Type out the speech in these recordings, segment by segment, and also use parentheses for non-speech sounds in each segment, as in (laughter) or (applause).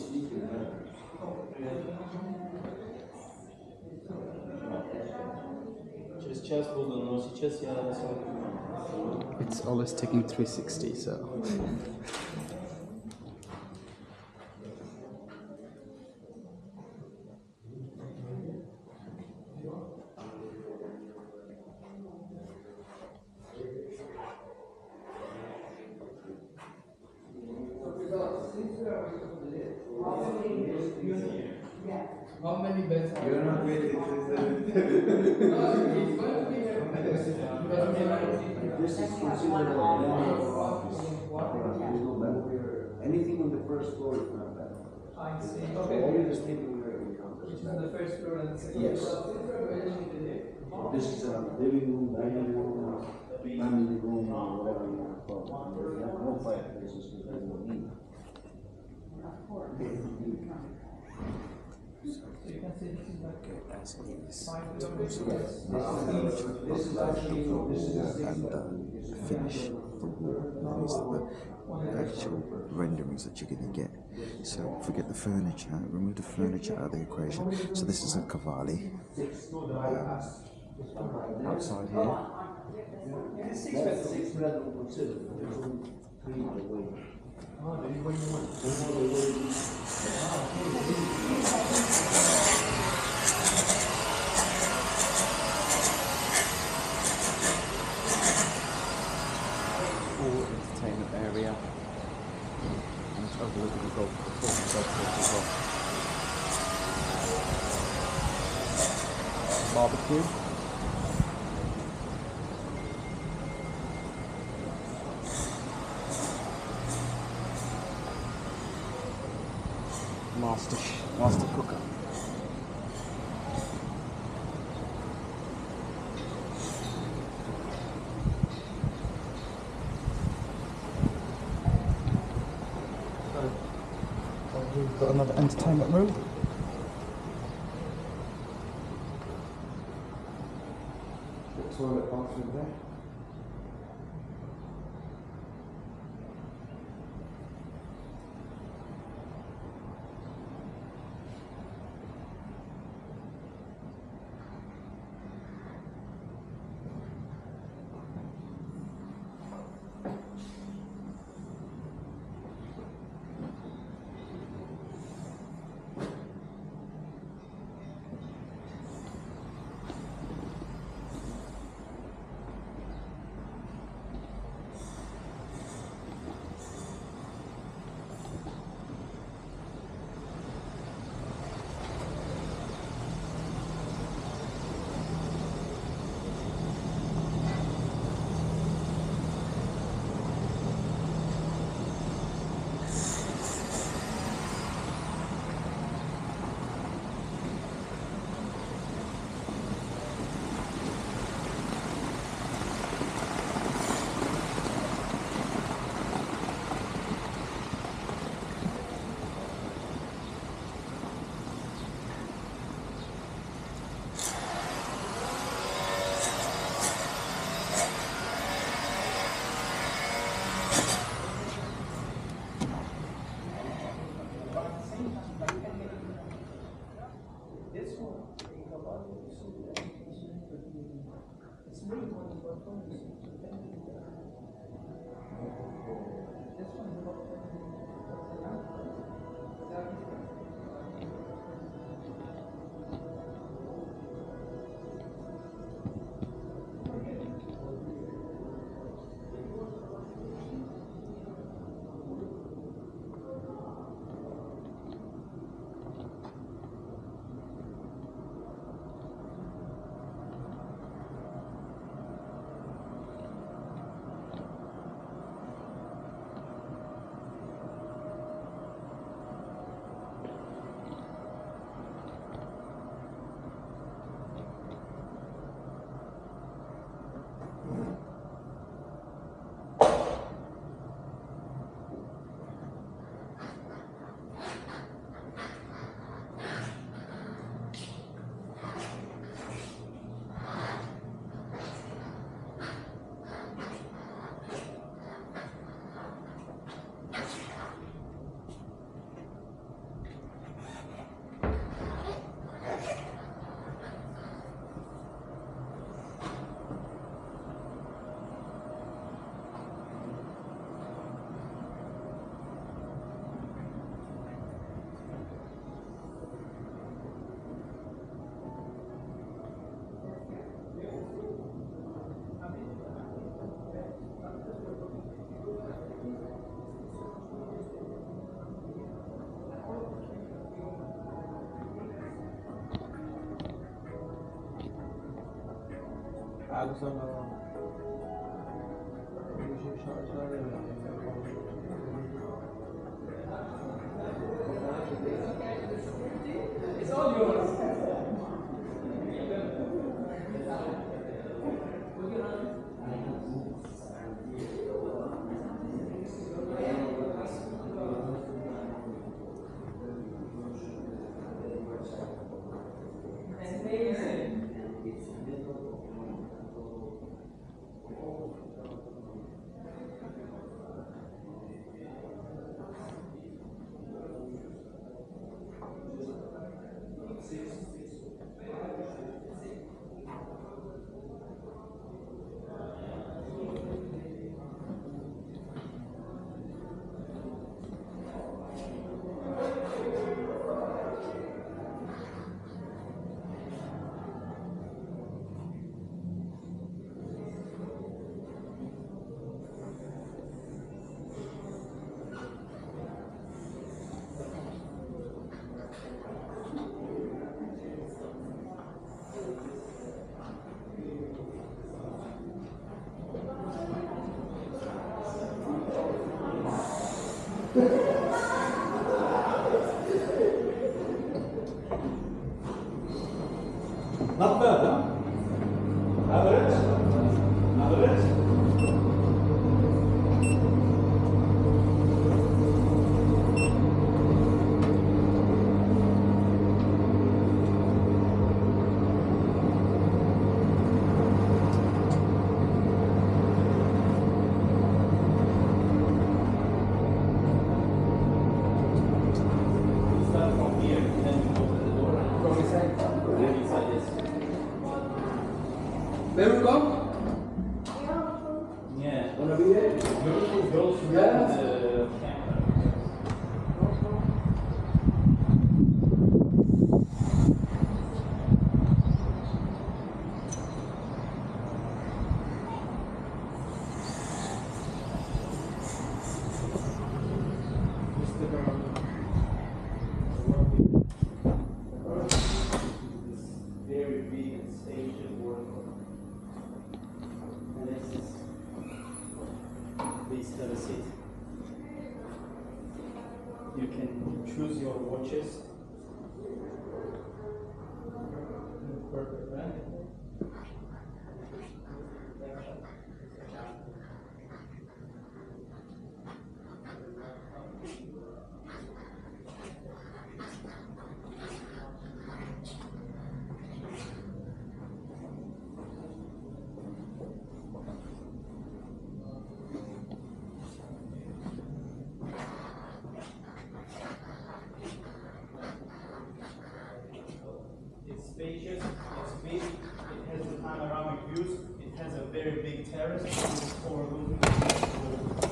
speaking. It's always taking 360, so... This is considered a Anything on the first floor is not bad. I see. So Okay. Only the sleeping area we count Which is bad. the first floor and the second Yes. floor? This is a living room, dining room, family room, or whatever you want to call it. We have no fireplaces because we don't need. So you can see this is like As is. five Yes, floors. this is, this is actually, this is a six And bedroom. finish. These are the actual renderings that you're going to get. So forget the furniture, remove the furniture out of the equation. So this is a Cavalli. Um, outside here, That's full entertainment area. And it's overlooking the golf, the golf course. Barbecue. আলোচনা You can choose your watches. Perfect, right? It's spacious, it's big, it has the panoramic views, it has a very big terrace, it's overlooking the whole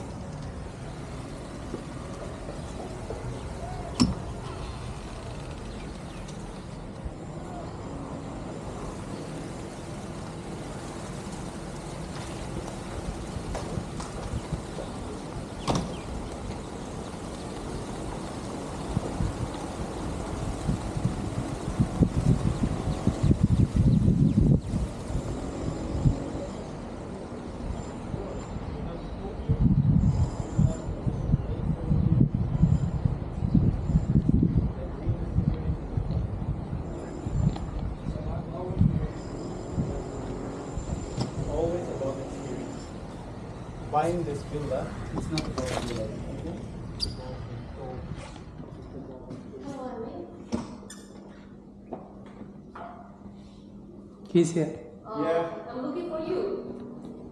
always about experience. Buying this villa, it's not about villa. okay? He's here. Uh, yeah. I'm looking for you.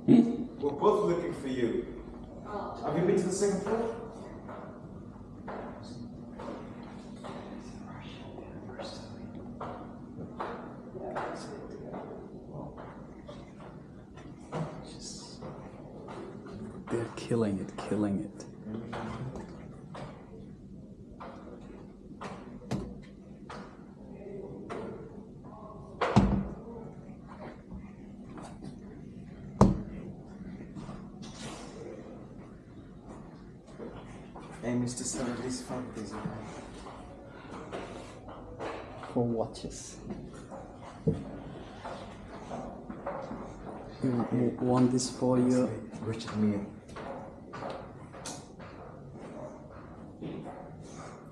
Hmm? We're both looking for you. Oh. Have you been to the second floor? Killing it, killing it. Hey, Mr. Sir, this phone, please. For watches. You w- want this for you? Richard Mille.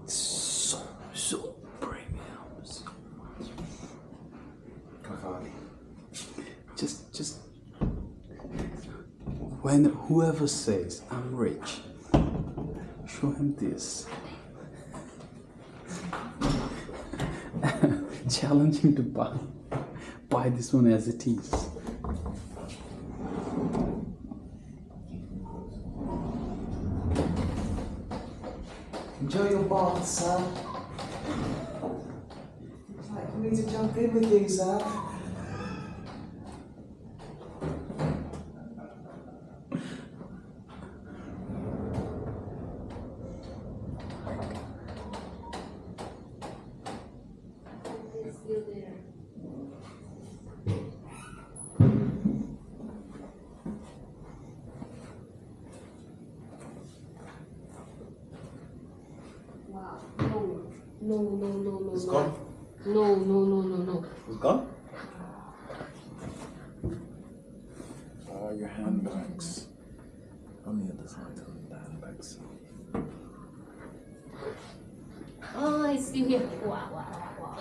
So, so premium. So much. Cavalli. Just, just. When whoever says I'm rich, show him this. (laughs) Challenge him to buy, buy this one as it is. Enjoy your bath. It's like you need to jump in with these, son. It's still there. Wow. No. No, no, no, no, It's no. gone? No, no, no, no, no. It's gone? Ah, your handbags. On the other side of the handbags. Oh, it's still here. Wow, wow, wow, wow.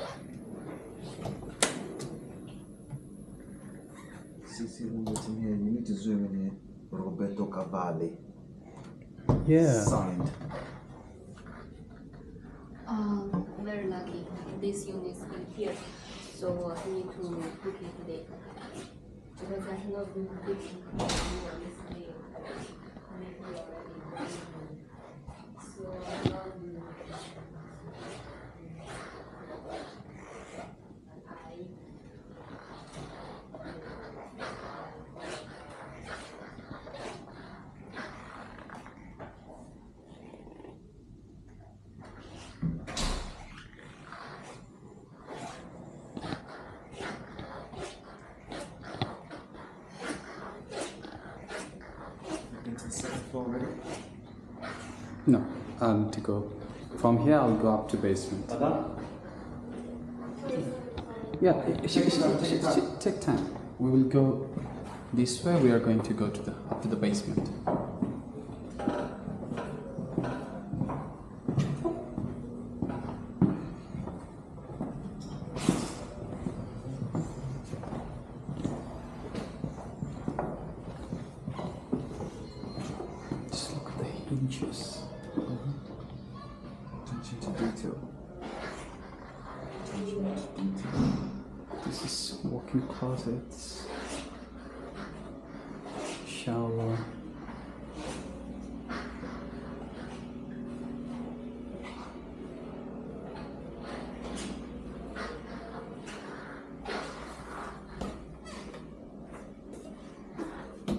See, see them written here. You need to zoom in here. Roberto Cavalli. Yeah. Signed. Um, very lucky. This unit is here, so uh, I need to book it today. Because cannot do booking yesterday. Maybe already. So, um, I You've been to the second floor already? No, I'll need to go. From here, I'll go up to basement. Yeah, sh- sh- sh- sh- sh- take time. We will go this way. We are going to go to the up to the basement.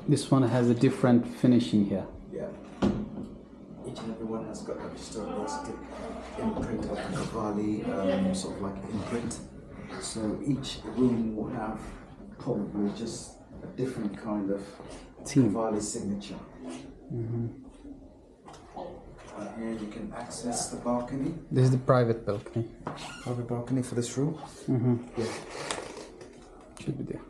This one has a different finishing here. Yeah. Each and every one has got a rustic imprint of the Cavalli, um, sort of like imprint. So each room will have probably just a different kind of Theme. Cavalli signature. Uh, here you can access the balcony. This is the private balcony. Private balcony for this room. Mm-hmm. Yeah. Should be there.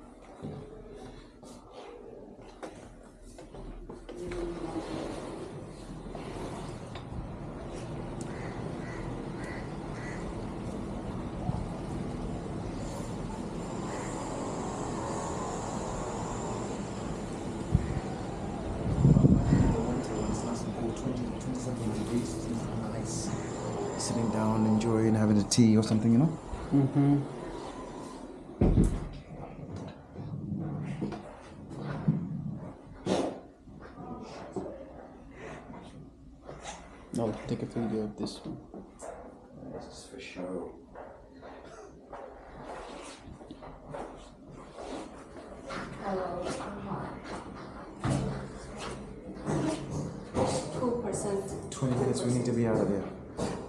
The winter when it's nice and cool, 20, 27 degrees, it's nice. Sitting down, enjoying, having a tea or something, you know? Mm-hmm. I'll take a video of this one. This is for show. Hello. Two percent. 20 minutes, we need to be out of there.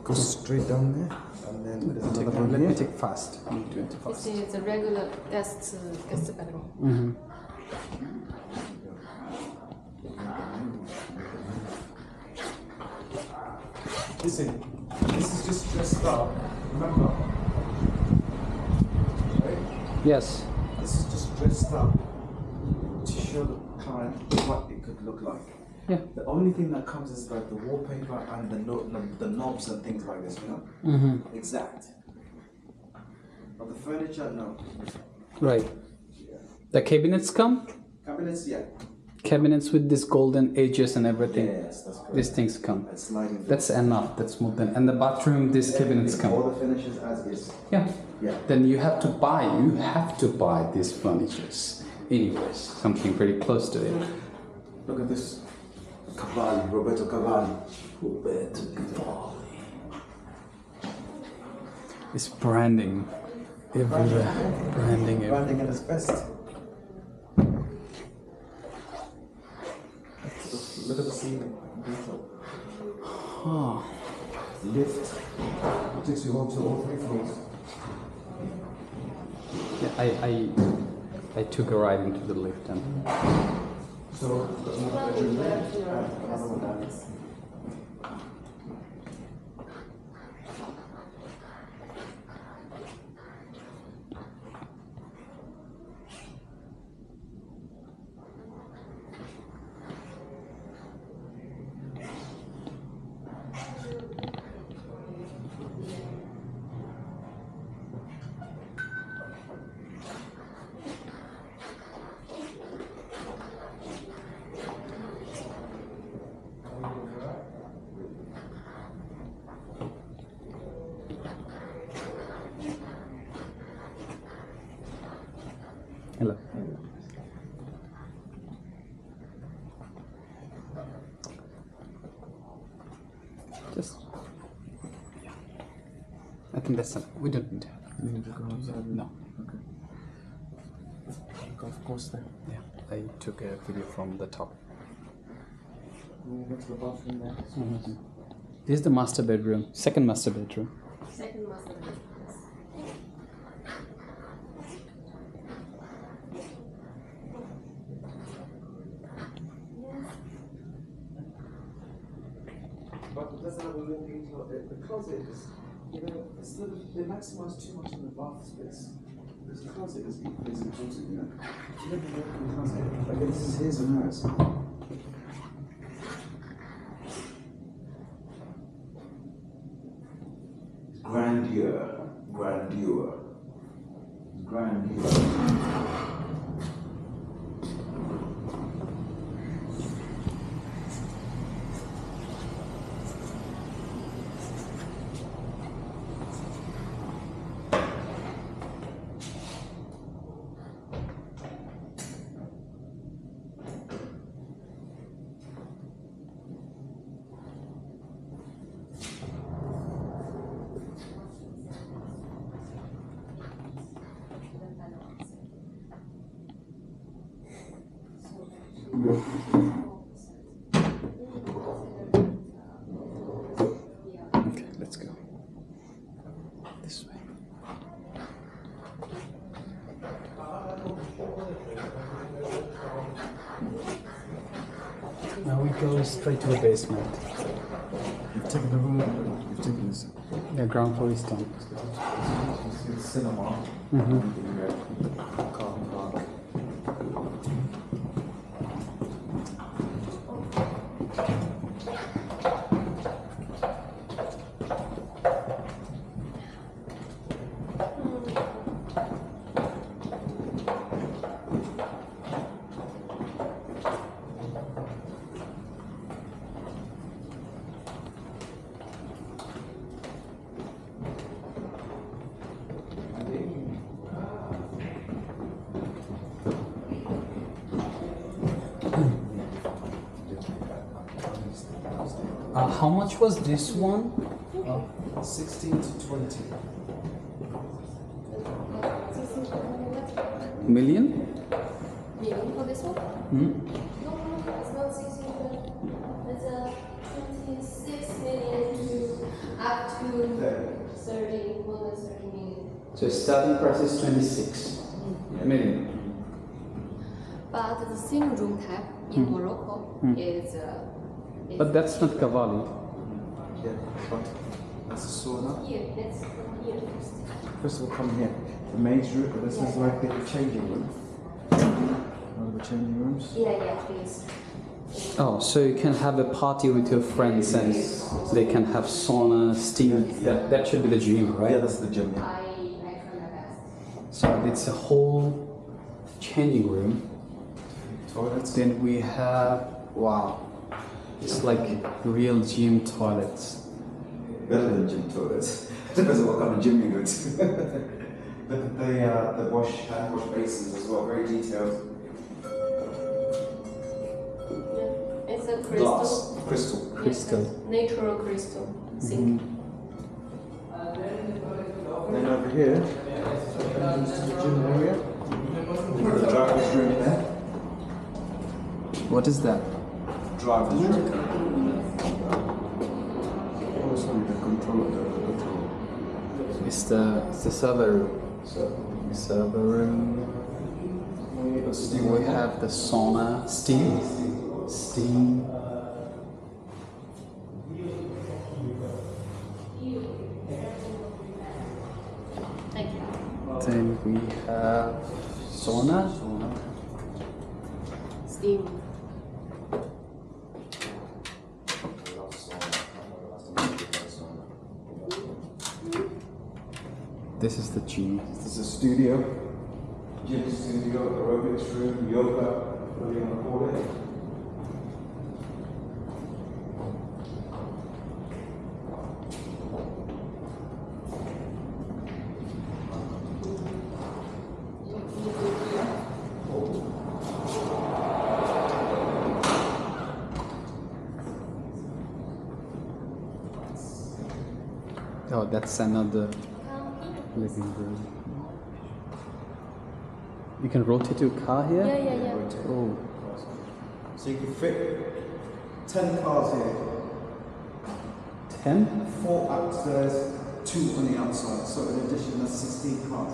Go straight down there, and then there's another one let me take fast. I'm doing it This fast. is a regular guest uh, guest bedroom. Mm-hmm. Listen, this is just dressed up. Remember? Right? Yes. This is just dressed up to show the client what it could look like. Yeah. The only thing that comes is like the wallpaper and the no, the, the knobs and things like this, you know? Mm-hmm. Exact. But the furniture, no. Right. The cabinets come. Cabinets, yeah. Cabinets with this golden edges and everything. Yes, that's correct. These things come. And sliding doors. That's enough. That's more than. And the bathroom, these cabinets come. All the finishes as is. Yeah. Yeah. Then you have to buy. You have to buy these furnitures. Anyways, something pretty close to it. Look at this. Cavalli, Roberto Cavalli. Roberto Cavalli. It's branding everywhere. Branding everywhere. Branding at its best. Look at the ceiling. Oh. Lift. It takes you up to all three floors. Yeah, I, I, I took a ride into the lift and So, hello. Just. I think that's enough. We don't need to. You need to go outside. No. Golf course there. Yeah. I took a video from the top. We'll go to the bathroom there. Mhm. This is the master bedroom, second master bedroom. Second master bedroom. But it doesn't have a walk-in closet. The closet is, you know, instead of, they maximize too much in the bath space. This closet is equally as important, you know. You have a walk-in closet. Like this is his and hers. Grandeur, grandeur, grandeur. Okay, let's go. This way. Now we go straight to the basement. You've taken the room, you've taken this. The ground floor is done. You see the cinema. Mhm. and the uh, car park. Uh, much was this one? 16 to 20. Million? Million for this one? Hmm? No, it's not six million. It's a twenty-six million to up to thirty, more than thirty million. So starting price is 26 million. But the same room type in Morocco is. Uh, is But that's not Cavalli. Yeah, but that's a sauna. here. Let's go here first. First of all, come here. The main room, this is like the changing room. The changing rooms. Yeah, yeah, please. Oh, so you can have a party with your friends and they can have sauna, steam. That, that should be the gym, right? Yeah, that's the gym. I, Yeah. I try my best. So it's a whole changing room. Toilets. Then we have wow, it's like real gym toilets. Better than gym toilets. (laughs) Depends on what kind of gym you go to. Look at the uh, the wash hand wash basins as well. Very detailed. Yeah. It's a crystal. Glass, crystal. Yes, Crystal. a natural crystal sink. Then over here, entrance to the gym area. The driver's room there. What is that? Driver's room. Oh, sorry, the control of the control. It's the it's the server room. So, Server room. steam We have the sauna, steam, steam. Thank you. Then we have sauna. Steam. This is the gym. This is a studio. Gym studio, aerobics room, yoga, whatever you want to call it. Oh, that's another living room. You can rotate your car here. Yeah, yeah, yeah. Oh, So you can fit 10 cars here. ten. Four upstairs, two on the outside. So in addition, that's 16 cars.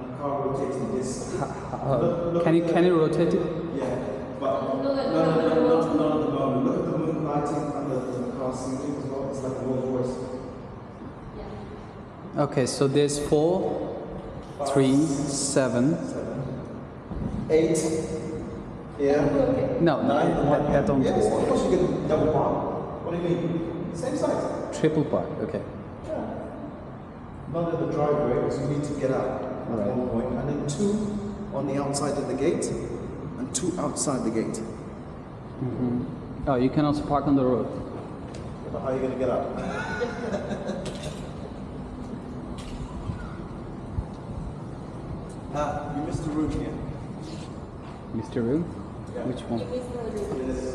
And the car rotating this. Can you can you rotate it? Yeah, but No, no, no, no, no, no, no, not, not at the moment. Look at the moon lighting and the, the car seating as well. It's like a Rolls Royce. Yeah. Okay, so there's four, three, seven. Eight. Yeah. No, Nine. that, that don't Yes, of course you get double bar. What do you mean? Same size. Triple park. Okay. None of the driveway because you need to get out at Right. one point, and then two on the outside of the gate, and two outside the gate. Mm-hmm. Oh, you can also park on the road. But how are you going to get out? (laughs) You missed the room here. Mr. Room. Which one? It is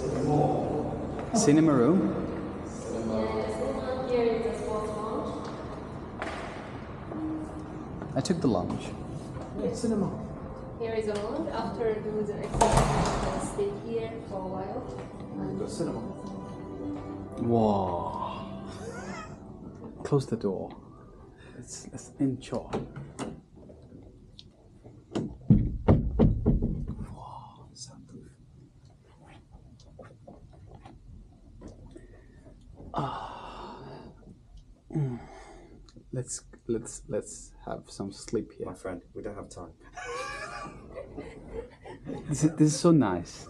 the room. Cinema room. Yeah, here is the sports lounge. I took the lounge. Cinema. Here is a lounge. After doing the exercise, you can stay here for a while. You've got cinema. Whoa. (laughs) Close the door. Let's, let's enjoy. Let's let's let's have some sleep here. My friend, we don't have time. This is, this is so nice.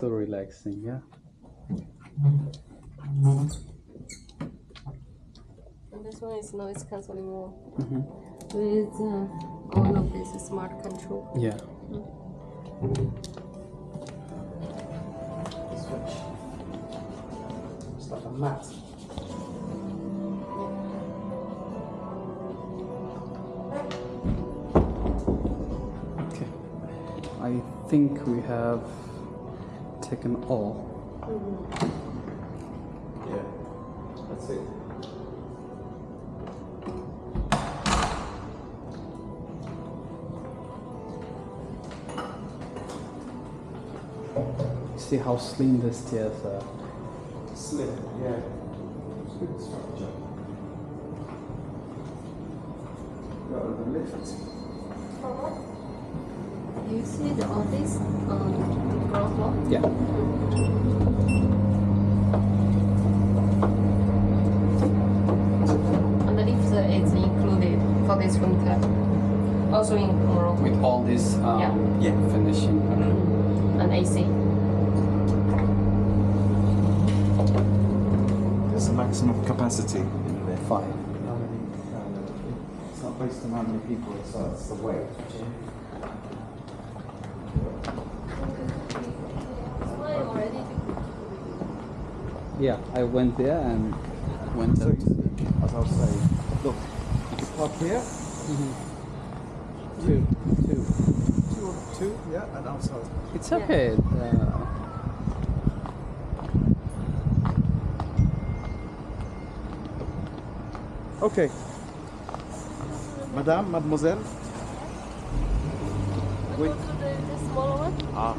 So relaxing, yeah. And this one is noise cancelling wall. With uh, all of this smart control. Yeah. Switch. It's like a mat. Think we have taken all. Yeah. That's it. See how slim the stairs are. Slim. Yeah. It's good structure. Got the lift. Do you see the office on the ground floor? Yeah. And the lift is included for this room type. Also in Morocco. With all this um, Yeah. finishing. Okay. And AC. There's a maximum capacity in there. Five. How many? Uh, it's not based on how many people, it's, uh, it's the weight. Yeah, I went there and went So up. see, as I was saying, look, you park here, Two. Two. two, or two, yeah, and outside. It's okay. Uh, Okay. Madame, mademoiselle. We go to the, the smaller one. Ah,